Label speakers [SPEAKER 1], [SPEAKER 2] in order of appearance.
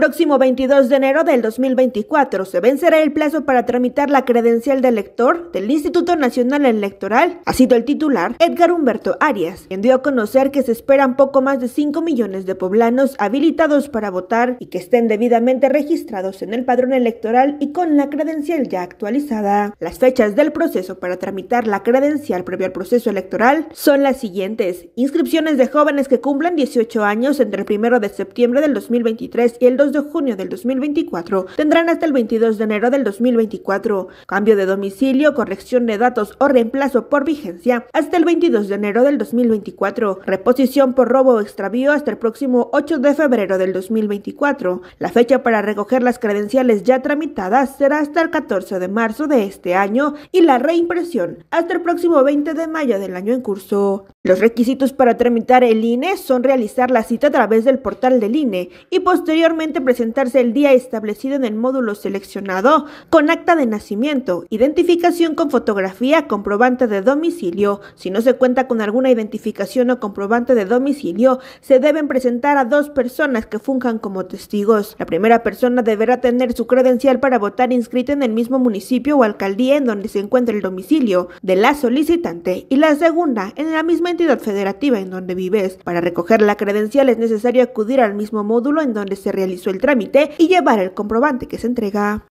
[SPEAKER 1] Próximo 22 de enero del 2024 se vencerá el plazo para tramitar la credencial de elector del Instituto Nacional Electoral. Ha sido el titular Edgar Humberto Arias, quien dio a conocer que se esperan poco más de 5 millones de poblanos habilitados para votar y que estén debidamente registrados en el padrón electoral y con la credencial ya actualizada. Las fechas del proceso para tramitar la credencial previo al proceso electoral son las siguientes. Inscripciones de jóvenes que cumplan 18 años entre el 1 de septiembre del 2023 y el 2 de junio del 2024 tendrán hasta el 22 de enero del 2024. Cambio de domicilio, corrección de datos o reemplazo por vigencia hasta el 22 de enero del 2024. Reposición por robo o extravío hasta el próximo 8 de febrero del 2024. La fecha para recoger las credenciales ya tramitadas será hasta el 14 de marzo de este año y la reimpresión hasta el próximo 20 de mayo del año en curso. Los requisitos para tramitar el INE son realizar la cita a través del portal del INE y posteriormente presentarse el día establecido en el módulo seleccionado con acta de nacimiento, identificación con fotografía, comprobante de domicilio. Si no se cuenta con alguna identificación o comprobante de domicilio, se deben presentar a dos personas que funjan como testigos. La primera persona deberá tener su credencial para votar inscrita en el mismo municipio o alcaldía en donde se encuentra el domicilio de la solicitante y la segunda en la misma entidad federativa en donde vives. Para recoger la credencial es necesario acudir al mismo módulo en donde se el trámite y llevar el comprobante que se entrega.